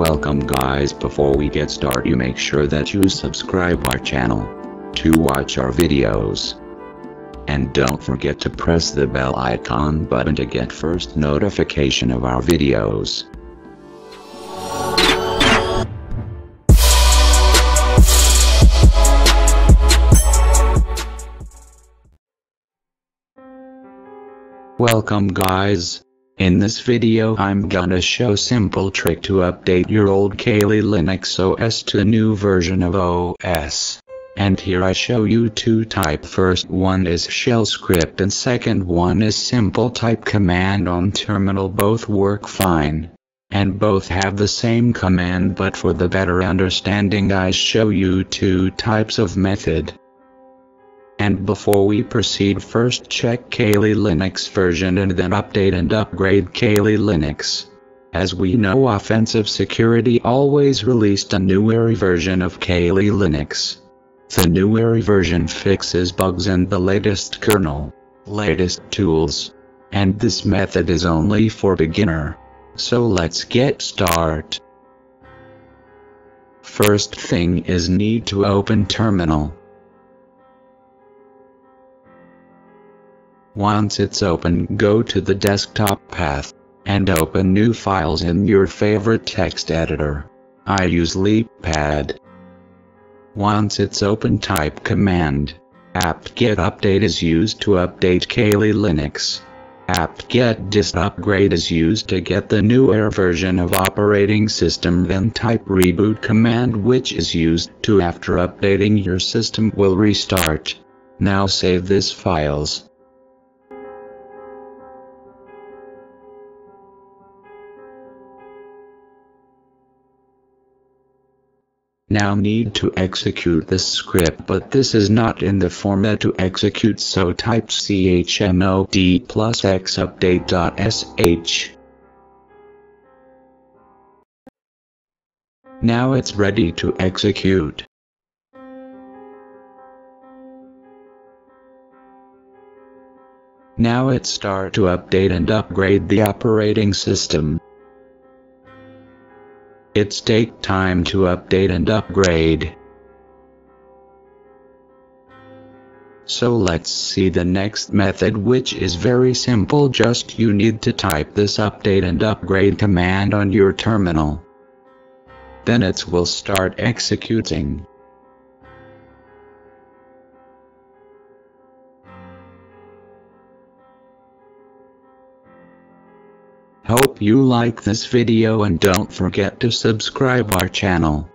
Welcome guys before we get start you make sure that you subscribe our channel to watch our videos. And don't forget to press the bell icon button to get first notification of our videos. Welcome guys. In this video I'm gonna show simple trick to update your old Kali Linux OS to a new version of OS. And here I show you two type first one is shell script and second one is simple type command on terminal both work fine. And both have the same command but for the better understanding I show you two types of method. And before we proceed first check Kali Linux version and then update and upgrade Kali Linux. As we know Offensive Security always released a newer version of Kali Linux. The newer version fixes bugs and the latest kernel, latest tools. And this method is only for beginner. So let's get start. First thing is need to open terminal. Once it's open go to the desktop path, and open new files in your favorite text editor. I use Leafpad. Once it's open type command, apt-get update is used to update Kali Linux. apt-get dist upgrade is used to get the newer version of operating system then type reboot command which is used to after updating your system will restart. Now save this files. Now need to execute this script but this is not in the format to execute so type chmod plus x update.sh. Now it's ready to execute. Now it start to update and upgrade the operating system. It's take time to update and upgrade. So let's see the next method which is very simple just you need to type this update and upgrade command on your terminal. Then it will start executing. Hope you like this video and don't forget to subscribe our channel.